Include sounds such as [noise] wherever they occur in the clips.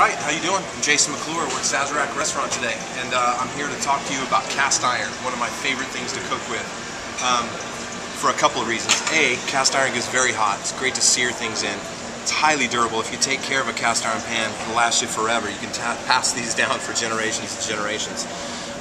Right, how you doing? I'm Jason McClure. We're at Sazerac Restaurant today, and uh, I'm here to talk to you about cast iron, one of my favorite things to cook with, um, for a couple of reasons. A, cast iron gets very hot. It's great to sear things in. It's highly durable. If you take care of a cast iron pan, it'll last you forever. You can pass these [laughs] down for generations and generations.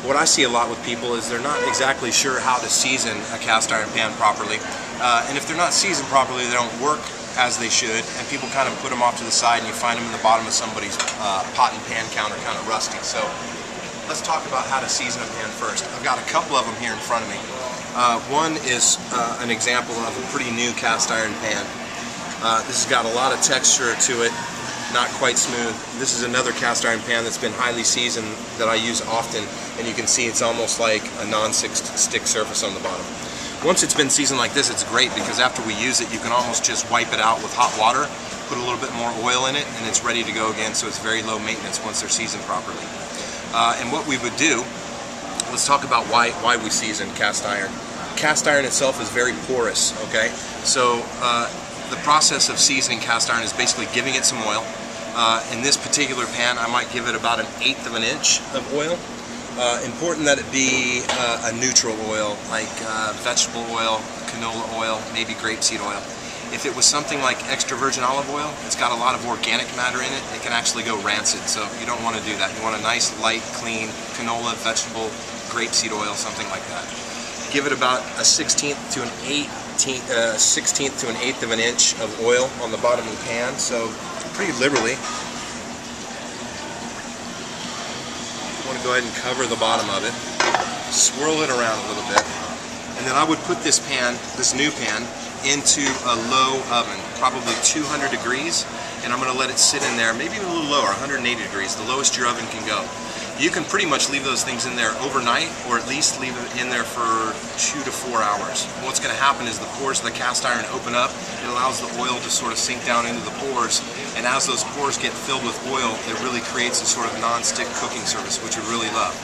What I see a lot with people is they're not exactly sure how to season a cast iron pan properly, uh, and if they're not seasoned properly, they don't work as they should, and people kind of put them off to the side, and you find them in the bottom of somebody's uh, pot and pan counter, kind of rusty. So let's talk about how to season a pan first. I've got a couple of them here in front of me. Uh, one is uh, an example of a pretty new cast iron pan. Uh, this has got a lot of texture to it, not quite smooth. This is another cast iron pan that's been highly seasoned that I use often, and you can see it's almost like a non-stick surface on the bottom. Once it's been seasoned like this, it's great because after we use it, you can almost just wipe it out with hot water, put a little bit more oil in it, and it's ready to go again, so it's very low maintenance once they're seasoned properly. Uh, and what we would do, let's talk about why, why we season cast iron. Cast iron itself is very porous, okay? So uh, the process of seasoning cast iron is basically giving it some oil. Uh, in this particular pan, I might give it about an eighth of an inch of oil. Uh, important that it be uh, a neutral oil, like uh, vegetable oil, canola oil, maybe grapeseed oil. If it was something like extra virgin olive oil, it's got a lot of organic matter in it, it can actually go rancid, so you don't want to do that. You want a nice, light, clean canola, vegetable, grapeseed oil, something like that. Give it about a 16th to an 18th, uh, 16th to an eighth of an inch of oil on the bottom of the pan, so pretty liberally. Want to go ahead and cover the bottom of it, swirl it around a little bit, and then I would put this pan, this new pan, into a low oven, probably 200 degrees, and I'm going to let it sit in there, maybe even a little lower, 180 degrees, the lowest your oven can go. You can pretty much leave those things in there overnight or at least leave it in there for two to four hours. What's going to happen is the pores of the cast iron open up, it allows the oil to sort of sink down into the pores, and as those pores get filled with oil, it really creates a sort of non-stick cooking surface, which we really love.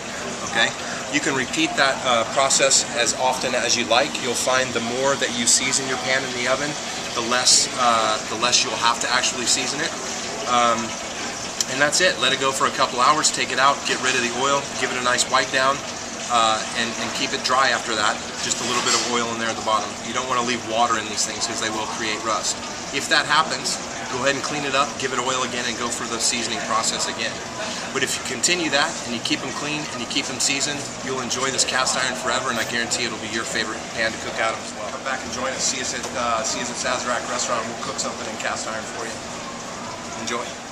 Okay? You can repeat that uh, process as often as you like. You'll find the more that you season your pan in the oven, the less, uh, the less you'll have to actually season it. Um, and that's it. Let it go for a couple hours, take it out, get rid of the oil, give it a nice wipe down, uh, and, and, keep it dry after that. Just a little bit of oil in there at the bottom. You don't want to leave water in these things because they will create rust. If that happens, go ahead and clean it up, give it oil again, and go for the seasoning process again. But if you continue that and you keep them clean and you keep them seasoned, you'll enjoy this cast iron forever, and I guarantee it'll be your favorite pan to cook out of as well. Come back and join us. See us at uh, see us at Sazerac Restaurant. We'll cook something in cast iron for you. Enjoy.